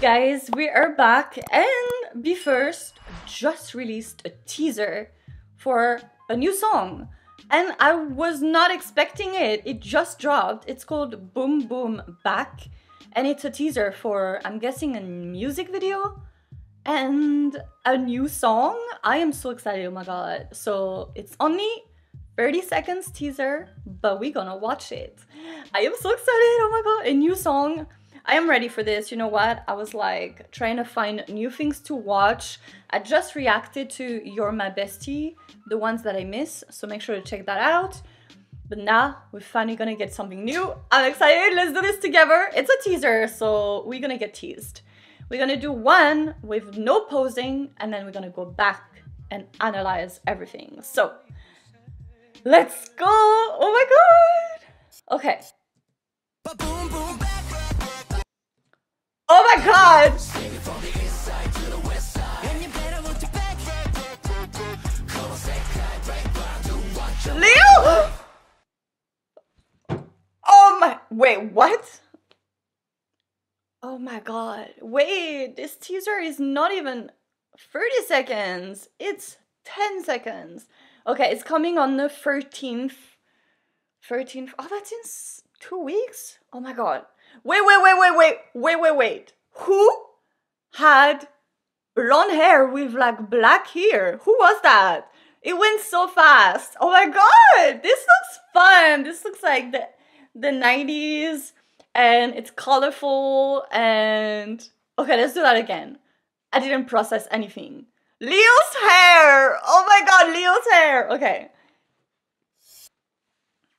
Guys, we are back and BE:FIRST just released a teaser for a new song. And I was not expecting it. It just dropped. It's called Boom Boom Back. And it's a teaser for, I'm guessing, a music video and a new song. I am so excited, oh my god. So it's only 30 seconds teaser, but we're gonna watch it. I am so excited, oh my god. A new song. I am ready for this. You know what? I was like trying to find new things to watch. I just reacted to You're My Bestie, the ones that I miss. So make sure to check that out. But now we're finally gonna get something new. I'm excited. Let's do this together. It's a teaser, so we're gonna get teased. We're gonna do one with no posing, and then we're gonna go back and analyze everything. So let's go. Oh my god. Okay. God! Leo! Oh my, wait, what? Oh my god, wait, this teaser is not even 30 seconds, it's 10 seconds. Okay, it's coming on the 13th. 13th, oh that's in two weeks? Oh my god. Wait, wait, wait, wait, wait, wait, wait, wait. Who had blonde hair with like black hair? Who was that? It went so fast. Oh my god, this looks fun. This looks like the the 90s and it's colorful and okay, let's do that again. I didn't process anything. Leo's hair. Oh my god, Leo's hair. Okay.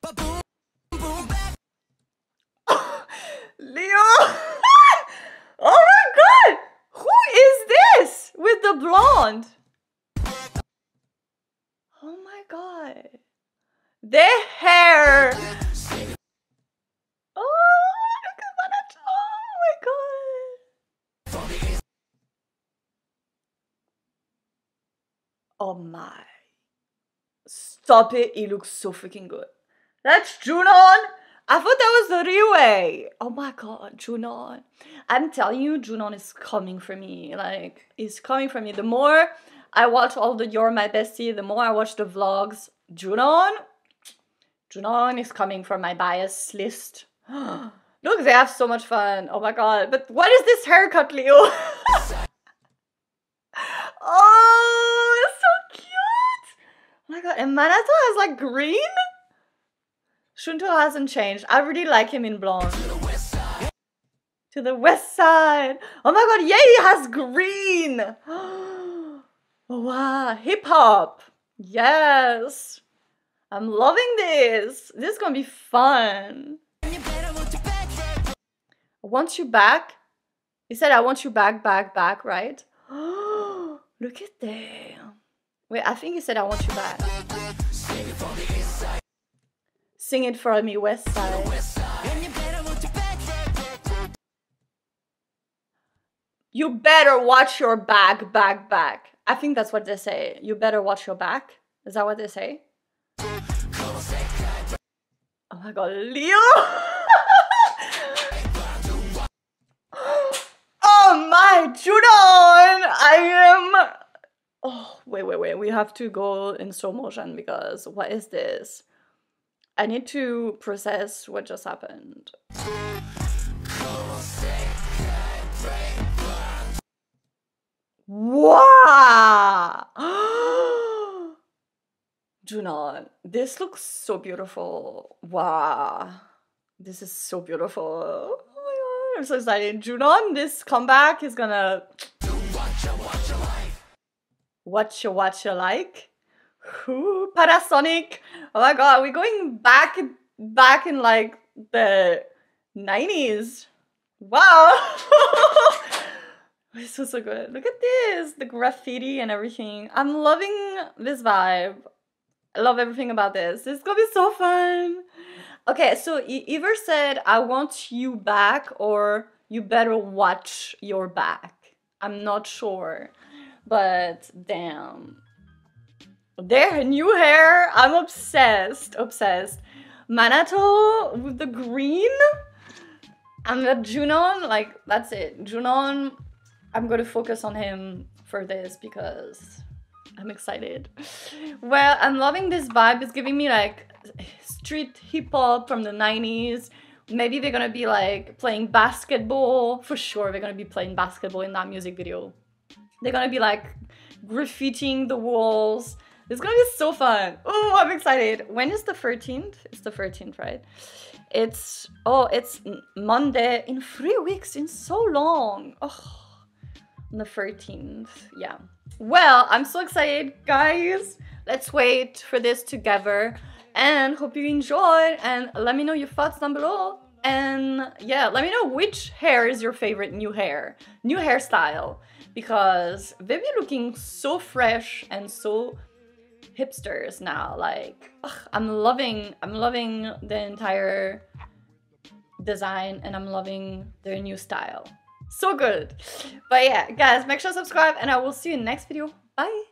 Leo! oh my god! Who is this with the blonde? Oh my god. The hair! Oh, that! Oh, oh my god! Oh my. Stop it, he looks so freaking good. That's Junon! I thought that was the Ryuhei. Oh my god, Junon. I'm telling you, Junon is coming for me. Like, he's coming for me. The more I watch all the You're My Bestie, the more I watch the vlogs, Junon, Junon is coming from my bias list. Look, they have so much fun. Oh my god. But what is this haircut, Leo? oh, it's so cute. Oh my god. And Manato has like green? Shunto hasn't changed. I really like him in blonde. To the west side. Oh my god, yay, he has green. Oh, wow, hip hop. Yes. I'm loving this. This is gonna be fun. I want you back. He said, I want you back, back, back, right? Look at that. Wait, I think he said, I want you back. Sing it for me, West Side. You better watch your back, back, back. I think that's what they say. You better watch your back. Is that what they say? Oh my god, Leo! oh my Junon! I am. Oh, wait, wait, wait. We have to go in slow motion because what is this? I need to process what just happened. Wow! Junon, this looks so beautiful. Wow. This is so beautiful. Oh my god, I'm so excited. Junon, this comeback is gonna. What you watch you like? Who? Parasonic. Oh my god, we're going back back in like the 90s. Wow. this was so good. Look at this. The graffiti and everything. I'm loving this vibe. I love everything about this. This is gonna be so fun. Okay, so either said, I want you back or you better watch your back. I'm not sure. But damn. Their new hair, I'm obsessed, obsessed. Manato with the green. And with Junon, like that's it. Junon, I'm gonna focus on him for this because I'm excited. Well, I'm loving this vibe. It's giving me like street hip hop from the 90s. Maybe they're gonna be like playing basketball. For sure, they're gonna be playing basketball in that music video. They're gonna be like graffitiing the walls. It's gonna be so fun. Oh, I'm excited. When is the 13th? It's the 13th, right? It's, oh, it's Monday in three weeks, in so long. Oh, on the 13th, yeah. Well, I'm so excited, guys. Let's wait for this together and hope you enjoyed and let me know your thoughts down below. And yeah, let me know which hair is your favorite new hair, new hairstyle, because they be looking so fresh and so hipsters now. Like, ugh, I'm loving, I'm loving the entire design and I'm loving their new style. So good. But yeah, guys, make sure to subscribe and I will see you in the next video. Bye.